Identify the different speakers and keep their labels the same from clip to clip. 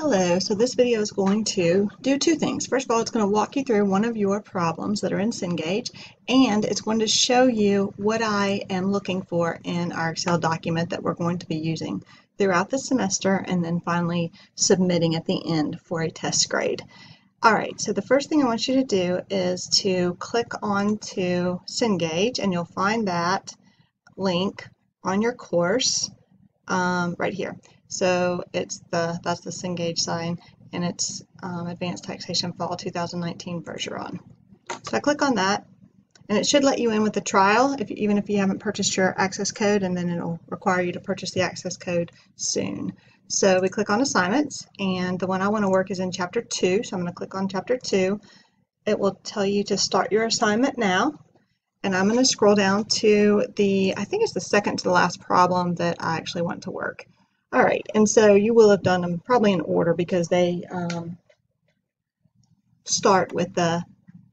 Speaker 1: Hello, so this video is going to do two things. First of all, it's going to walk you through one of your problems that are in Cengage, and it's going to show you what I am looking for in our Excel document that we're going to be using throughout the semester and then finally submitting at the end for a test grade. All right, so the first thing I want you to do is to click on to Cengage, and you'll find that link on your course um, right here. So it's the that's the Cengage sign and it's um, Advanced Taxation Fall 2019 Bergeron. So I click on that and it should let you in with a trial if even if you haven't purchased your access code and then it'll require you to purchase the access code soon. So we click on assignments and the one I want to work is in chapter 2 so I'm going to click on chapter 2. It will tell you to start your assignment now and I'm going to scroll down to the I think it's the second to the last problem that I actually want to work. All right, and so you will have done them probably in order because they um, start with the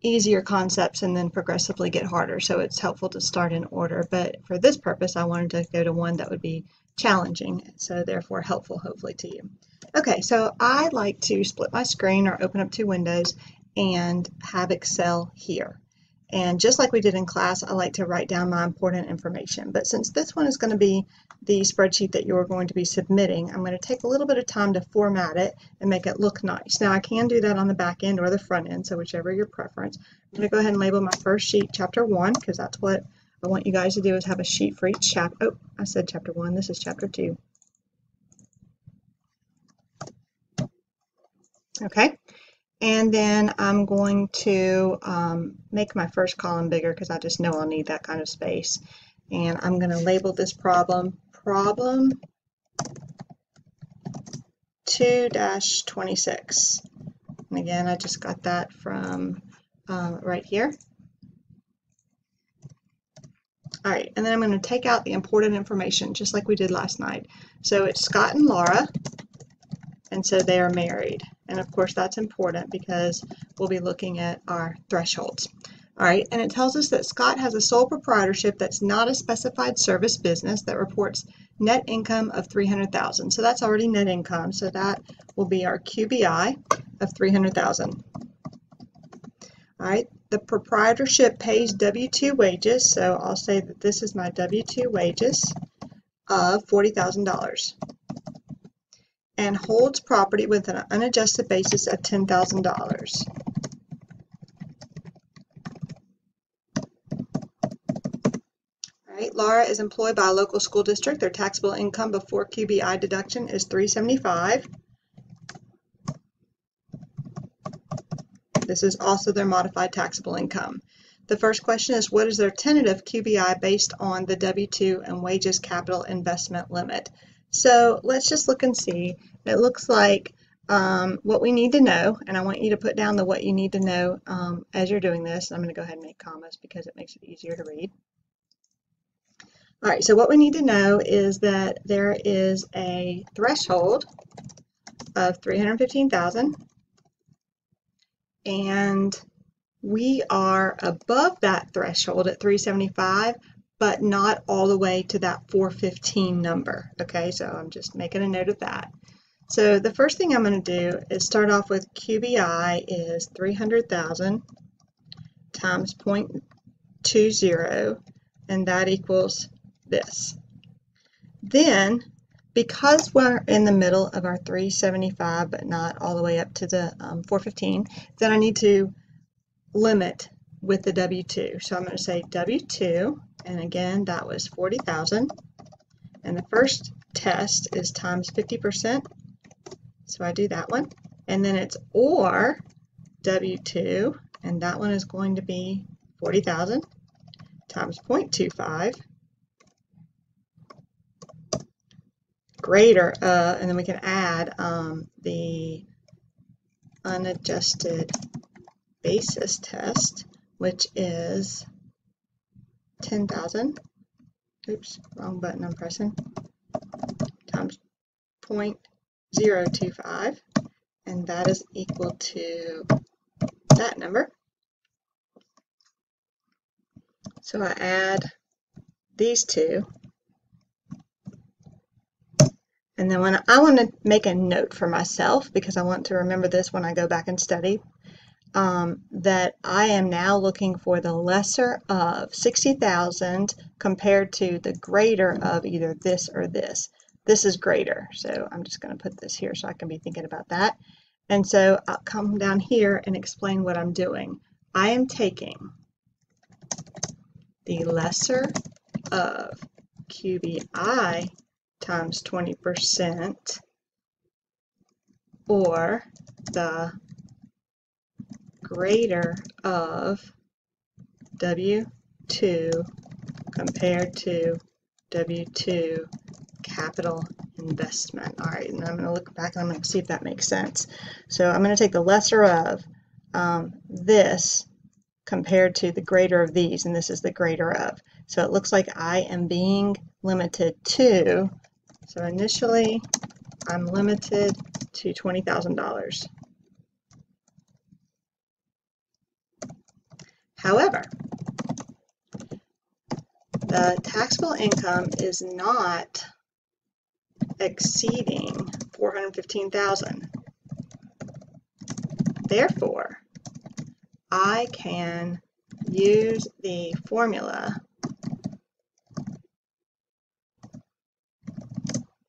Speaker 1: easier concepts and then progressively get harder. So it's helpful to start in order. But for this purpose, I wanted to go to one that would be challenging, so therefore helpful hopefully to you. Okay, so I like to split my screen or open up two windows and have Excel here. And just like we did in class, I like to write down my important information. But since this one is going to be the spreadsheet that you're going to be submitting, I'm going to take a little bit of time to format it and make it look nice. Now I can do that on the back end or the front end, so whichever your preference. I'm going to go ahead and label my first sheet chapter 1 because that's what I want you guys to do is have a sheet for each chapter. Oh, I said chapter 1. This is chapter 2. Okay, and then I'm going to um, make my first column bigger because I just know I'll need that kind of space. And I'm going to label this problem problem 2-26. And again, I just got that from uh, right here. All right, and then I'm going to take out the important information just like we did last night. So it's Scott and Laura, and so they are married. And of course that's important because we'll be looking at our thresholds. All right, and it tells us that Scott has a sole proprietorship that's not a specified service business that reports net income of 300,000. So that's already net income. So that will be our QBI of 300,000. All right, the proprietorship pays W-2 wages. So I'll say that this is my W-2 wages of $40,000 and holds property with an unadjusted basis of $10,000. Right, Laura is employed by a local school district. Their taxable income before QBI deduction is 375. This is also their modified taxable income. The first question is what is their tentative QBI based on the W-2 and wages capital investment limit? So let's just look and see. It looks like um, what we need to know, and I want you to put down the what you need to know um, as you're doing this. I'm going to go ahead and make commas because it makes it easier to read. All right, so what we need to know is that there is a threshold of 315,000 and we are above that threshold at 375 but not all the way to that 415 number. Okay, so I'm just making a note of that. So the first thing I'm going to do is start off with QBI is 300,000 times 0.20 and that equals this. Then because we're in the middle of our 375 but not all the way up to the um, 415 then I need to limit with the W2. So I'm going to say W2 and again, that was 40,000. And the first test is times 50%. So I do that one. And then it's or W2, and that one is going to be 40,000 times 0.25 greater, uh, and then we can add um, the unadjusted basis test, which is 10,000, oops, wrong button I'm pressing, times 0.025, and that is equal to that number. So I add these two, And then when I want to make a note for myself, because I want to remember this when I go back and study, um, that I am now looking for the lesser of 60,000 compared to the greater of either this or this. This is greater, so I'm just going to put this here so I can be thinking about that. And so I'll come down here and explain what I'm doing. I am taking the lesser of QBI times 20% or the greater of W2 compared to W2 capital investment. All right, and I'm going to look back and I'm going to see if that makes sense. So I'm going to take the lesser of um, this compared to the greater of these, and this is the greater of. So it looks like I am being limited to, so initially I'm limited to $20,000. However, the taxable income is not exceeding 415,000. Therefore, I can use the formula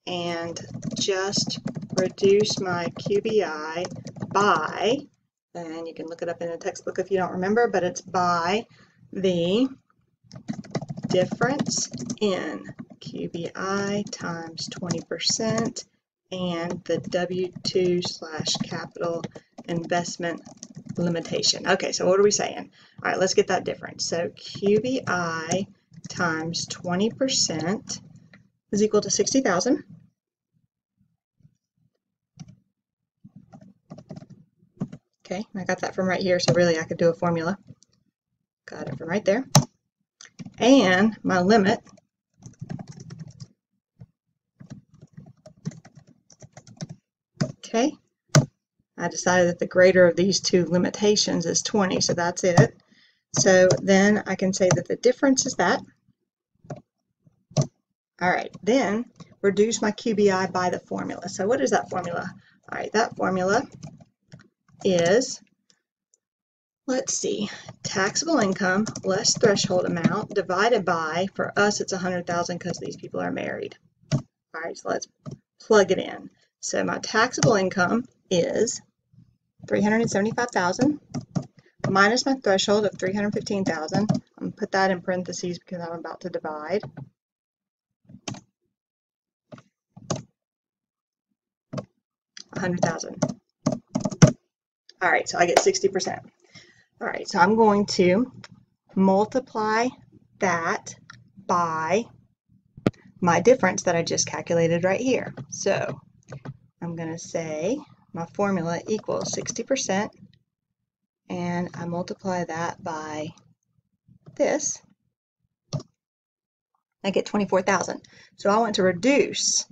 Speaker 1: and just reduce my QBI by, and you can look it up in a textbook if you don't remember, but it's by the difference in QBI times 20% and the W2 slash capital investment limitation. Okay, so what are we saying? All right, let's get that difference. So QBI times 20% is equal to 60,000. Okay, I got that from right here, so really I could do a formula. Got it from right there. And my limit Okay, I decided that the greater of these two limitations is 20, so that's it. So then I can say that the difference is that. All right, then reduce my QBI by the formula. So what is that formula? All right, that formula is, let's see, taxable income less threshold amount divided by, for us it's 100,000 because these people are married. All right, so let's plug it in. So my taxable income is 375,000 minus my threshold of 315,000. I'm going to put that in parentheses because I'm about to divide. hundred thousand. All right, so I get 60%. All right, so I'm going to multiply that by my difference that I just calculated right here. So I'm going to say my formula equals 60% and I multiply that by this, I get 24,000. So I want to reduce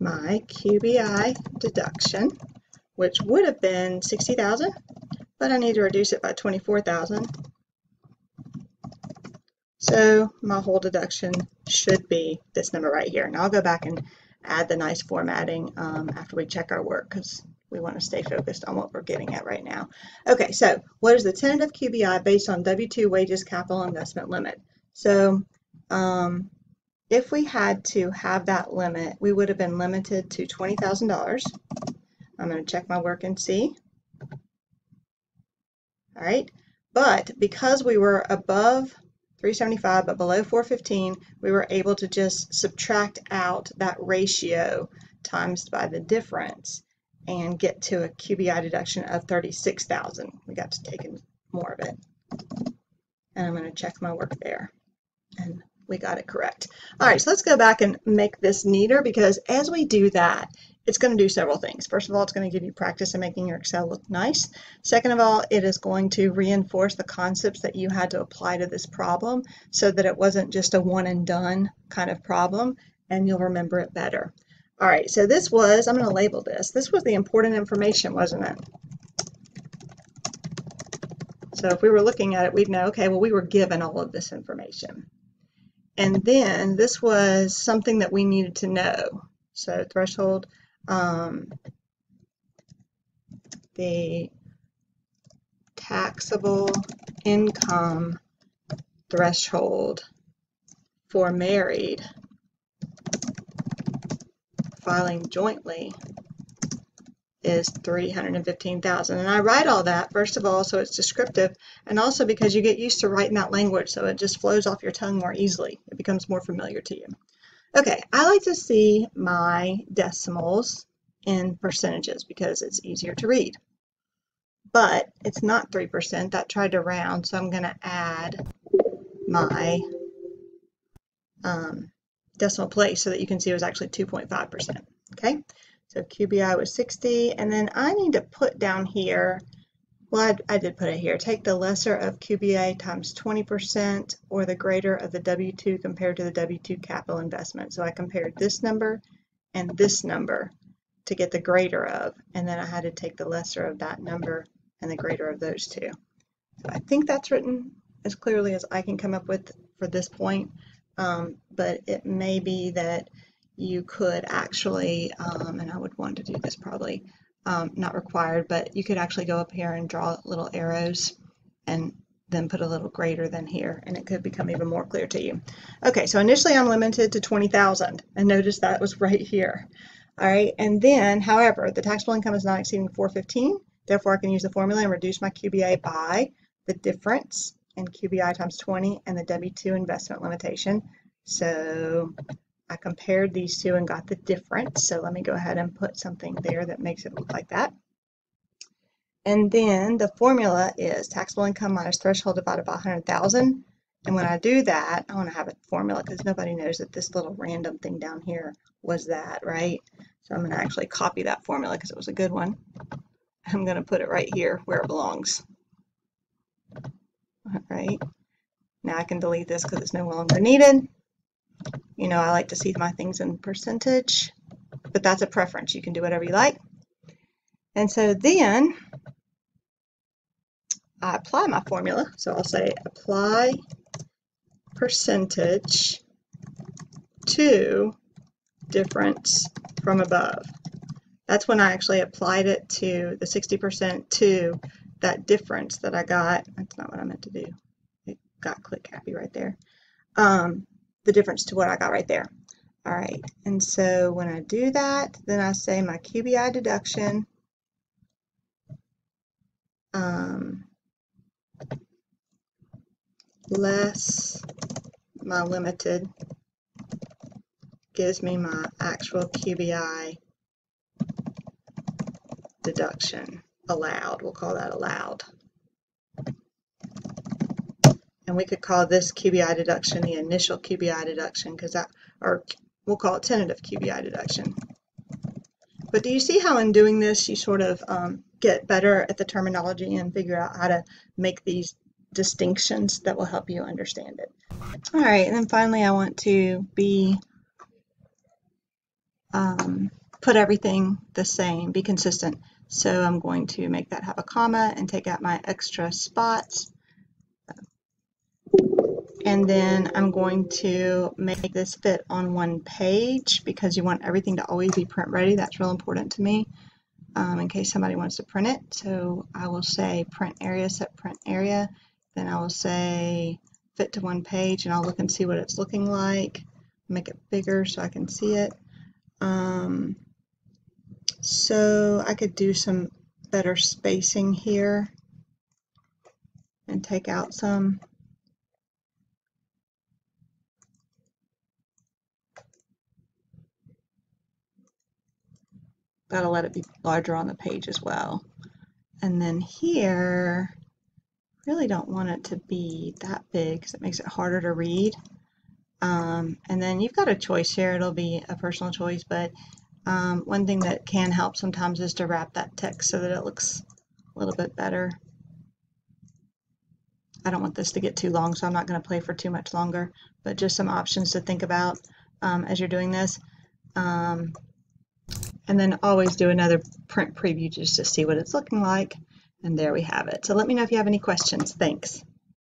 Speaker 1: my QBI deduction, which would have been 60,000, but I need to reduce it by 24,000 so my whole deduction should be this number right here. And I'll go back and add the nice formatting um, after we check our work because we want to stay focused on what we're getting at right now. Okay, so what is the tentative QBI based on W-2 wages capital investment limit? So um, if we had to have that limit, we would have been limited to $20,000. I'm going to check my work and see. All right, but because we were above 375, but below 415, we were able to just subtract out that ratio times by the difference and get to a QBI deduction of 36,000. We got to take in more of it. And I'm going to check my work there. And we got it correct. All right, so let's go back and make this neater because as we do that, it's going to do several things. First of all, it's going to give you practice in making your Excel look nice. Second of all, it is going to reinforce the concepts that you had to apply to this problem so that it wasn't just a one and done kind of problem and you'll remember it better. All right, so this was, I'm going to label this, this was the important information, wasn't it? So if we were looking at it, we'd know, okay, well, we were given all of this information. And then this was something that we needed to know. So threshold, um, the taxable income threshold for married filing jointly is 315,000. And I write all that, first of all, so it's descriptive, and also because you get used to writing that language, so it just flows off your tongue more easily. It becomes more familiar to you. Okay, I like to see my decimals in percentages because it's easier to read. But it's not 3%, that tried to round, so I'm going to add my um, decimal place so that you can see it was actually 2.5%. Okay, so QBI was 60, and then I need to put down here, well, I, I did put it here, take the lesser of QBI times 20% or the greater of the W-2 compared to the W-2 capital investment. So I compared this number and this number to get the greater of, and then I had to take the lesser of that number and the greater of those two. So I think that's written as clearly as I can come up with for this point, um, but it may be that you could actually, um, and I would want to do this probably, um, not required, but you could actually go up here and draw little arrows and then put a little greater than here, and it could become even more clear to you. Okay, so initially I'm limited to 20,000, and notice that was right here. All right, and then, however, the taxable income is not exceeding 415, therefore I can use the formula and reduce my QBI by the difference in QBI times 20 and the W2 investment limitation. So I compared these two and got the difference. So let me go ahead and put something there that makes it look like that. And then the formula is taxable income minus threshold divided by 100,000. And when I do that, I want to have a formula because nobody knows that this little random thing down here was that, right? So I'm going to actually copy that formula because it was a good one. I'm going to put it right here where it belongs. All right. Now I can delete this because it's no longer needed. You know, I like to see my things in percentage, but that's a preference. You can do whatever you like. And so then I apply my formula. So I'll say apply percentage to difference from above. That's when I actually applied it to the 60% to that difference that I got. That's not what I meant to do. It got click happy right there. Um, the difference to what I got right there. All right, and so when I do that, then I say my QBI deduction um, less my limited gives me my actual QBI deduction allowed. We'll call that allowed. And we could call this QBI deduction the initial QBI deduction because that, or we'll call it tentative QBI deduction. But do you see how in doing this you sort of um, get better at the terminology and figure out how to make these distinctions that will help you understand it. All right, and then finally I want to be, um, put everything the same, be consistent. So I'm going to make that have a comma and take out my extra spots and then I'm going to make this fit on one page because you want everything to always be print ready. That's real important to me um, in case somebody wants to print it. So I will say print area, set print area. Then I will say fit to one page and I'll look and see what it's looking like. Make it bigger so I can see it. Um, so I could do some better spacing here and take out some That'll let it be larger on the page as well. And then here, really don't want it to be that big because it makes it harder to read. Um, and then you've got a choice here. It'll be a personal choice, but um, one thing that can help sometimes is to wrap that text so that it looks a little bit better. I don't want this to get too long, so I'm not going to play for too much longer, but just some options to think about um, as you're doing this. Um, and then always do another print preview just to see what it's looking like. And there we have it. So let me know if you have any questions. Thanks.